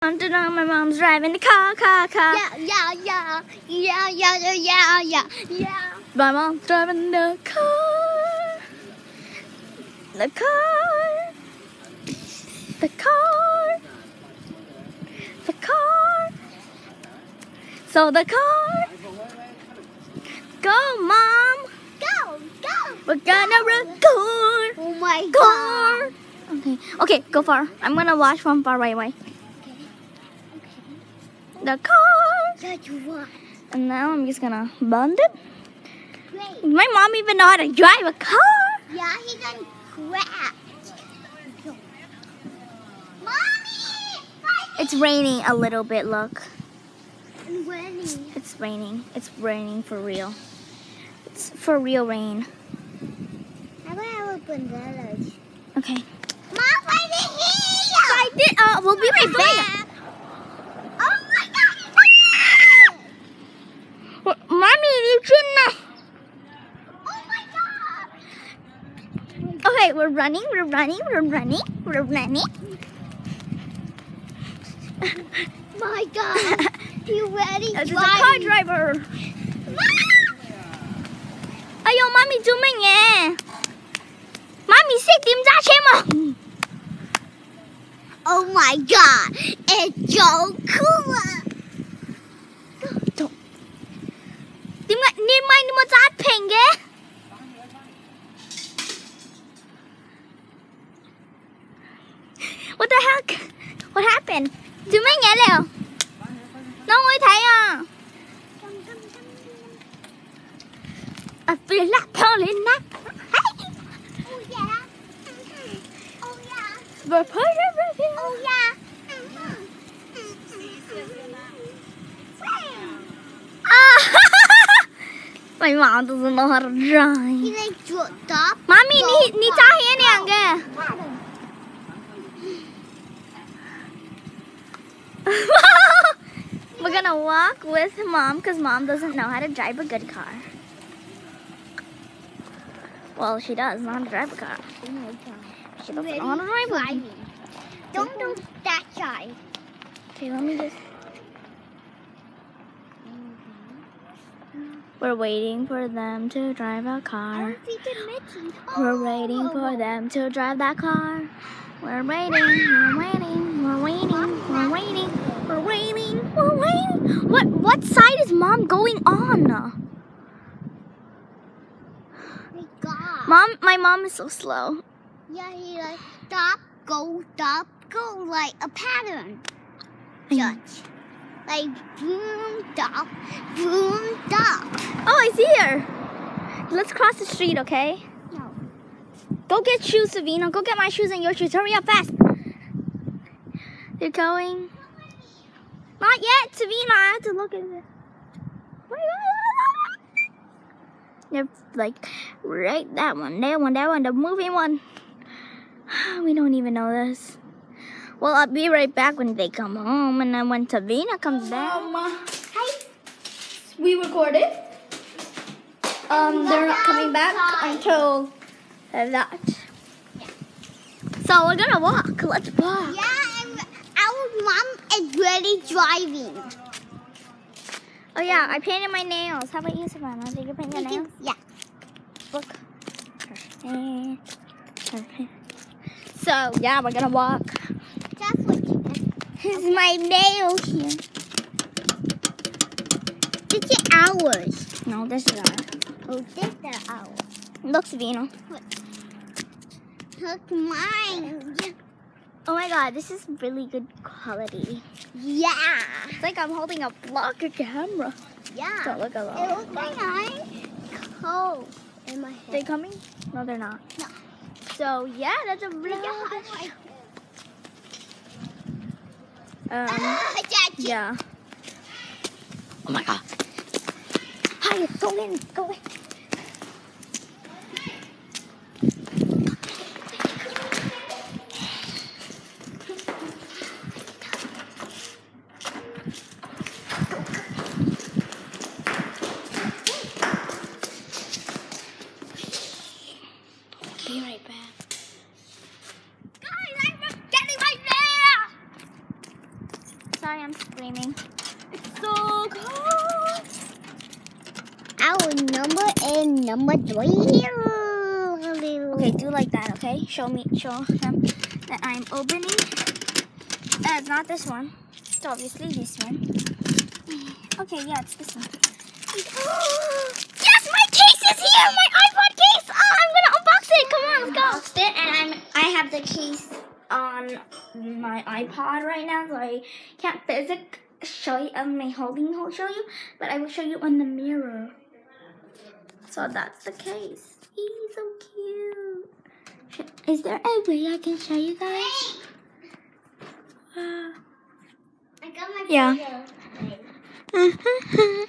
I'm doing my mom's driving the car, car, car. Yeah, yeah, yeah, yeah, yeah, yeah, yeah, yeah. My mom's driving the car, the car, the car, the car. So the car. Go, mom. Go, go. We're gonna go. record. Oh my car. god. Okay, okay, go far. I'm gonna watch from far right away. The car. That's what. And now I'm just gonna bond it. Great. My mom even know how to drive a car. Yeah, he done crap. Mommy! It's raining a little bit, look. I'm running. It's raining. It's raining for real. It's for real rain. How about I open umbrellas? Okay. Mom, I didn't hear you! I did. Uh, we'll be right back. right, we're running, we're running, we're running, we're running. My God, you ready? This is a car driver. 아유, 마미 조명해. 마미 새 김자체 먹. Oh my God, it's so cool. the heck? What happened? Chúng mấy nhảy lèo. Nó mới thấy à? I feel like pulling up Oh yeah Oh yeah But put it Oh yeah Mày mỏ tụi nó hả? Rồi. Mommy, ni, ni ta hiên nè kìa. We're gonna walk with mom because mom doesn't know how to drive a good car. Well, she does know how to drive a car. Oh my god. She doesn't know how to drive one. Don't do that side. Okay, let me just. We're waiting for them to drive a car. don't see the Mickey. We're waiting for oh. them to drive that car. We're waiting, we're waiting, we're waiting, we're waiting, we're waiting, we're waiting. What what side is mom going on? My god. Mom, my mom is so slow. Yeah, he like stop, go, stop, go like a pattern. Judge. Like boom, stop, boom, stop. Oh, I see her. Let's cross the street, okay? No. Go get shoes, Savina. Go get my shoes and your shoes. Hurry up fast. They're going. Not yet, Savina. I have to look at it. They're like right that one, that one, that one, the moving one. We don't even know this. Well, I'll be right back when they come home, and then when Tavina comes back. Hey, we recorded. Um, they're not coming back until that. So we're gonna walk. Let's walk. yeah, mom is really driving. Oh yeah, I painted my nails. How about you, Savannah? Did you paint your nails? Yeah. Look. So yeah, we're gonna walk. Just look at that. Here's my nail here. This is ours. No, this is ours. Oh, this is ours. Look, Savino. Look mine. Oh my god, this is really good quality. Yeah. It's like I'm holding a block of camera. Yeah. Don't look It alone. looks like I'm cold in my They head. coming? No, they're not. No. So yeah, that's a really at how vlog. Um, Ah, yeah. Oh my god. Hi, go in, go in. Be right back. Guys, I'm getting right there. Sorry, I'm screaming. It's so cold. Our number is number three. Okay, do like that, okay? Show me, show them that I'm opening. That's not this one. It's obviously this one. Okay, yeah, it's this one. yes, my case is here! My iPod case! Oh, I'm gonna unbox it! Come on, let's go! Unboxed it, and I'm, I have the case on my iPod right now, so I can't physically show you, um, my holding hold show you, but I will show you on the mirror. So that's the case. He's so cute. Is there a way I can show you guys? Uh, I got my Yeah.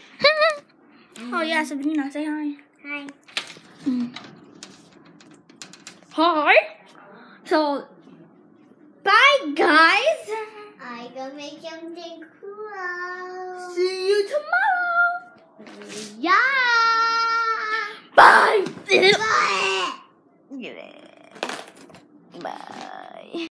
oh yeah, Sabrina, say hi. Hi. Hi. So, bye guys. I gonna make something cool. See you tomorrow. Yeah. Bye. Bye. Bye.